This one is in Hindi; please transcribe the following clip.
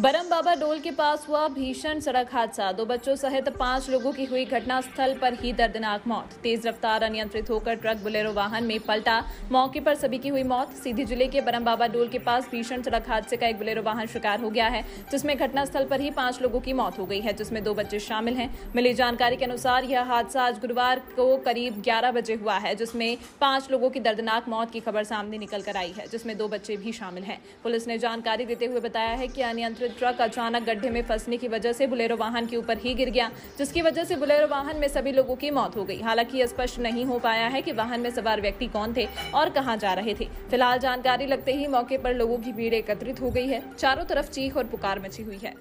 बरम बाबा डोल के पास हुआ भीषण सड़क हादसा। दो बच्चों सहित पाँच लोगों की हुई घटना स्थल पर ही दर्दनाक मौत। तेज रफ्तार अनियंत्रित होकर ट्रक, बुलेरो वाहन में पलटा। मौके पर सभी की हुई मौत। सीधी ज़िले के बरम बाबा डोल के पास भीषण सड़क हादसे का एक बुलेरो वाहन शिकार हो गया है, जिसमें घटनास्थल पर ही पाँच लोगों की मौत हो गई है, जिसमें दो बच्चे शामिल हैं। मिली जानकारी के अनुसार यह हादसा आज गुरुवार को करीब ग्यारह बजे हुआ है, जिसमें पाँच लोगों की दर्दनाक मौत की खबर सामने निकल कर आई है, जिसमें दो बच्चे भी शामिल हैं। पुलिस ने जानकारी देते हुए बताया है कि अनियंत्रित ट्रक अचानक गड्ढे में फंसने की वजह से बुलेरो वाहन के ऊपर ही गिर गया, जिसकी वजह से बुलेरो वाहन में सभी लोगों की मौत हो गई। हालाँकि स्पष्ट नहीं हो पाया है कि वाहन में सवार व्यक्ति कौन थे और कहाँ जा रहे थे। फ़िलहाल जानकारी लगते ही मौके पर लोगों की भीड़ एकत्रित हो गई है। चारों तरफ़ चीख और पुकार मची हुई है।